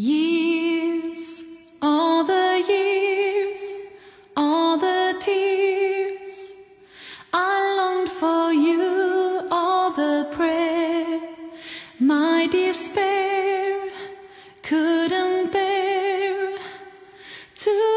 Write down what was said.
Years, all the years, all the tears, I longed for you, all the prayer, my despair couldn't bear to